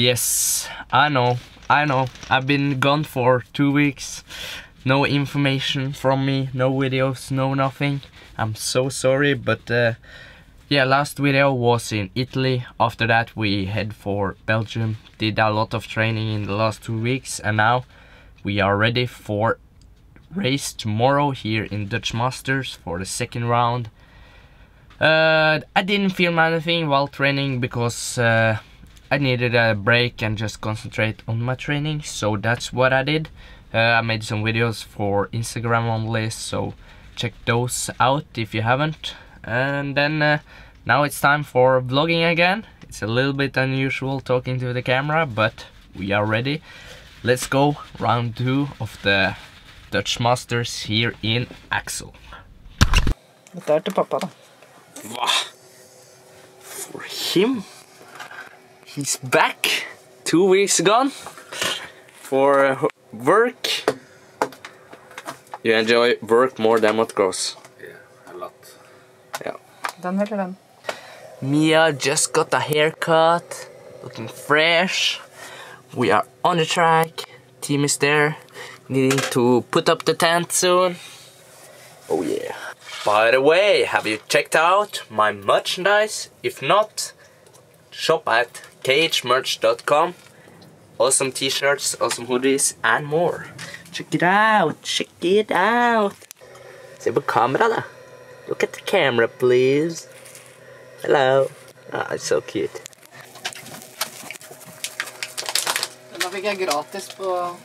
Yes, I know, I know. I've been gone for two weeks. No information from me, no videos, no nothing. I'm so sorry, but uh, yeah, last video was in Italy. After that we head for Belgium. Did a lot of training in the last two weeks and now we are ready for race tomorrow here in Dutch Masters for the second round. Uh, I didn't film anything while training because uh, I needed a break and just concentrate on my training, so that's what I did. Uh, I made some videos for Instagram only, so check those out if you haven't. And then uh, now it's time for vlogging again. It's a little bit unusual talking to the camera, but we are ready. Let's go round two of the Dutch Masters here in Axel. Dette er til pappa, da. Wow. For him, he's back. Two weeks gone for uh, work. You enjoy work more than motocross. Yeah, a lot. Yeah. Den eller den? Mia just got a haircut, looking fresh. We are on the track. Team is there, needing to put up the tent soon. Oh yeah. By the way, have you checked out my merchandise? If not, shop at khmerch.com. Awesome t-shirts, awesome hoodies, and more. Check it out, check it out. Se på kamera da. Look at the camera, please. Hello. Ah, it's so cute. Den fikk jeg gratis på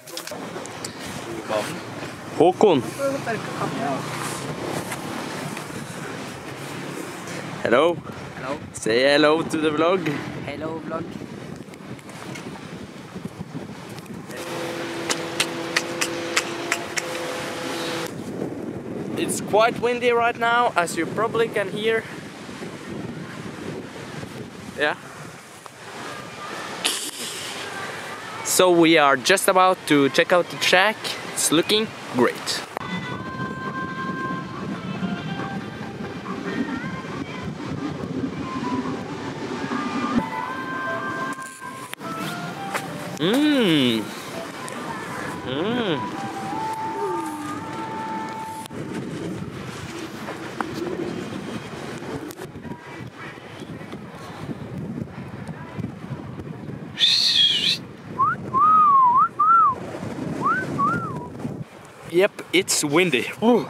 Håkon. Hello. Hello. Say hello to the vlog. Vlog. It's quite windy right now, as you probably can hear. Yeah. So we are just about to check out the track. It's looking great. It's windy. Ooh.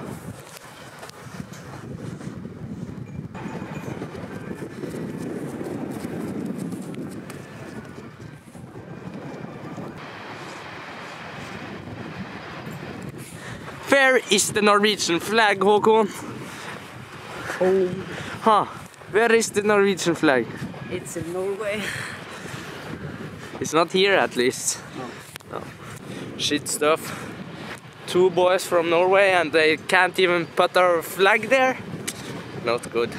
Where is the Norwegian flag, Håkon? Oh, Huh? Where is the Norwegian flag? it's in Norway. It's not here at least. No. No. Shit stuff. Two boys from Norway and they can't even put our flag there. Not good.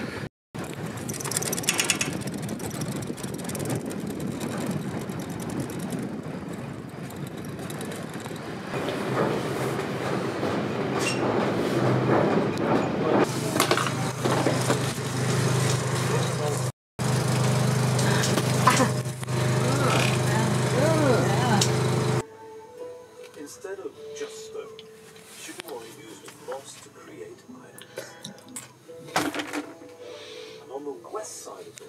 West side of the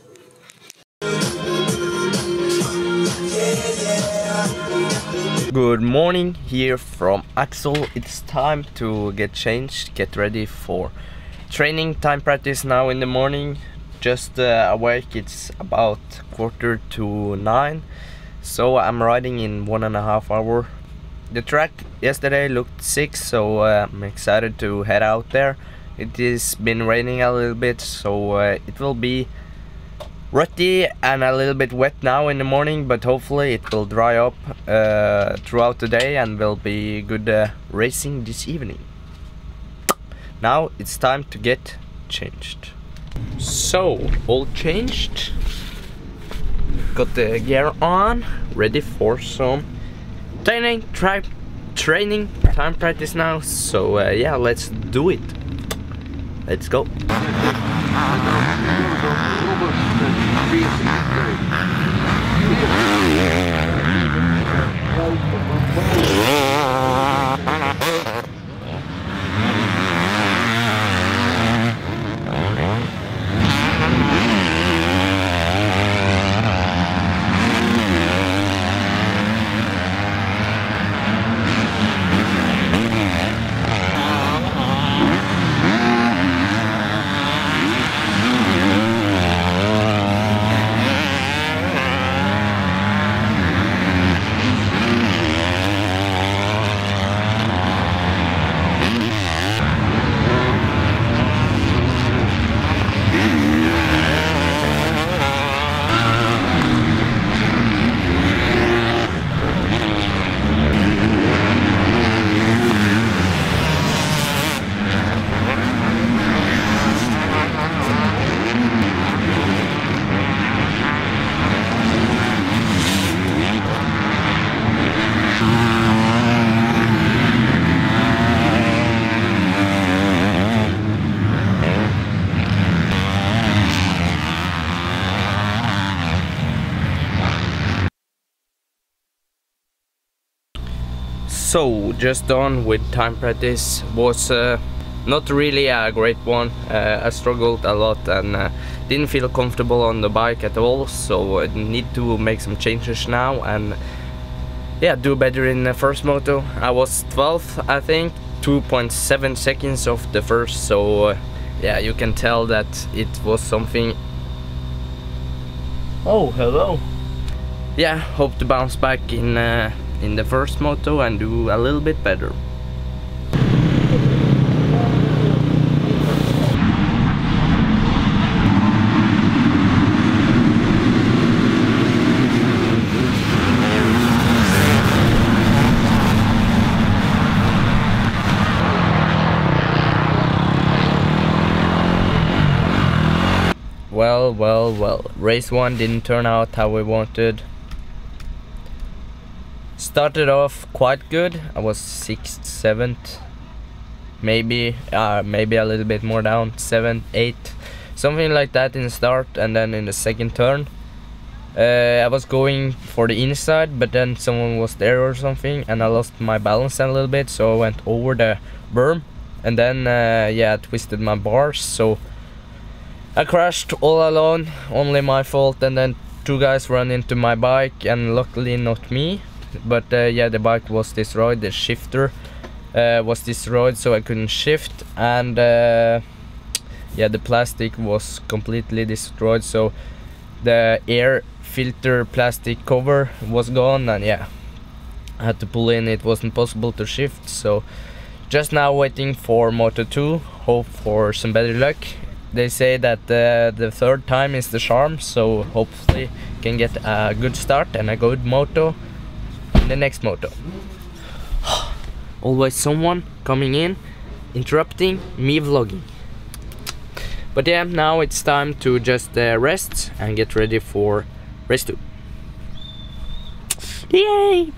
Good morning here from Axel. It's time to get changed, get ready for training time practice now in the morning. Just uh, awake, it's about quarter to nine. So I'm riding in one and a half hour. The track yesterday looked sick, so uh, I'm excited to head out there. It has been raining a little bit, so uh, it will be rutty and a little bit wet now in the morning but hopefully it will dry up uh, throughout the day and will be good uh, racing this evening. Now it's time to get changed. So all changed. Got the gear on ready for some training try training time practice now. So uh, yeah let's do it Let's go. So, just done with time practice. Was uh, not really a great one. Uh, I struggled a lot and uh, didn't feel comfortable on the bike at all. So I need to make some changes now and yeah, do better in the first moto. I was 12th, I think, 2.7 seconds off the first. So uh, yeah, you can tell that it was something. Oh, hello. Yeah, hope to bounce back in uh, in the first moto and do a little bit better. Well, well, well. Race 1 didn't turn out how we wanted. Started off quite good. I was 6th, 7th. Maybe, uh, maybe a little bit more down. 7th, 8th. Something like that in the start and then in the second turn. Uh, I was going for the inside but then someone was there or something and I lost my balance a little bit so I went over the berm and then uh, yeah I twisted my bars so I crashed all alone, only my fault, and then two guys ran into my bike, and luckily not me. But uh, yeah, the bike was destroyed, the shifter uh, was destroyed, so I couldn't shift, and uh, yeah, the plastic was completely destroyed, so the air filter plastic cover was gone, and yeah, I had to pull in, it wasn't possible to shift, so just now waiting for Moto 2, hope for some better luck. They say that uh, the third time is the charm. So hopefully can get a good start and a good moto the next moto. Always someone coming in interrupting me vlogging. But yeah now it's time to just uh, rest and get ready for race 2 yay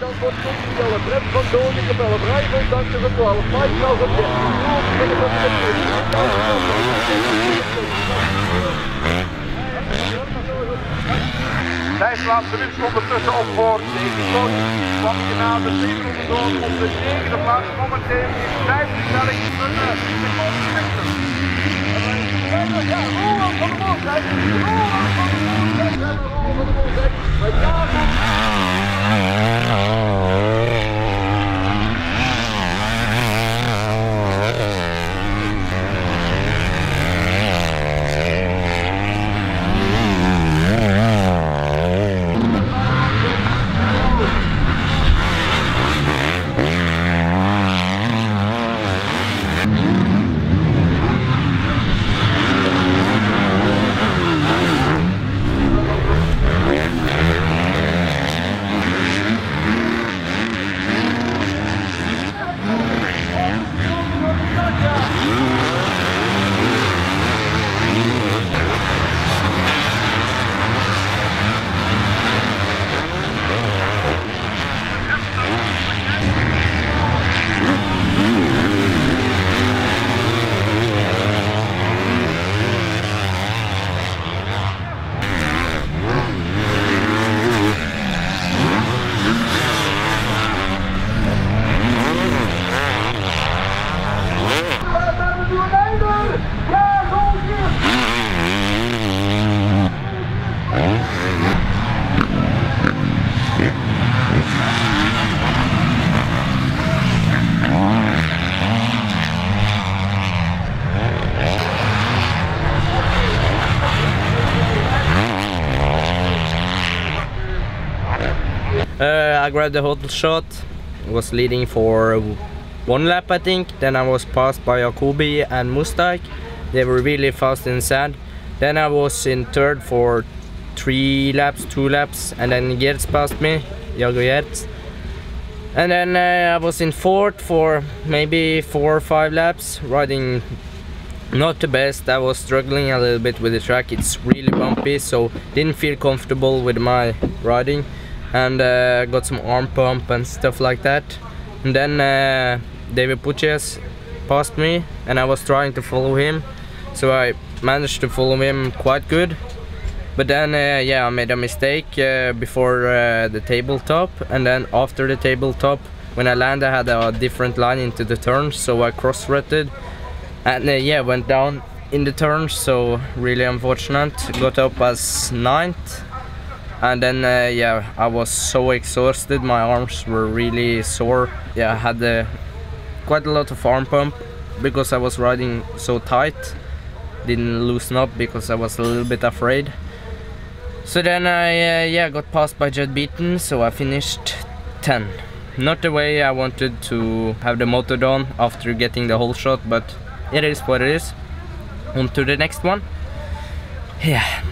Dan wordt van van 12, Vijf laatste minuut ondertussen op voor deze coach. Kwam je na de zeven door op de negende plaats. Momenteel in kunnen de Moosdijk. We I grabbed the whole shot, was leading for one lap I think, then I was passed by Jacobi and Mustaik. They were really fast in sand. Then I was in third for three laps, two laps, and then Geerts passed me, Jago Geerts. And then uh, I was in fourth for maybe four or five laps, riding not the best. I was struggling a little bit with the track. It's really bumpy, so didn't feel comfortable with my riding, and uh, got some arm pump and stuff like that. And then uh, David Pootjes passed me, and I was trying to follow him, so I managed to follow him quite good. But then, uh, yeah, I made a mistake uh, before uh, the tabletop, and then after the tabletop, when I landed, I had a different line into the turn, so I cross-rutted, and uh, yeah, went down in the turn, so really unfortunate. Got up as ninth, and then uh, yeah, I was so exhausted. My arms were really sore. Yeah, I had uh, quite a lot of arm pump because I was riding so tight. Didn't loosen up because I was a little bit afraid. So then I uh, yeah got passed by Jed Beaton, so I finished 10. Not the way I wanted to have the motor done after getting the holeshot, but it is what it is. On to the next one. Yeah.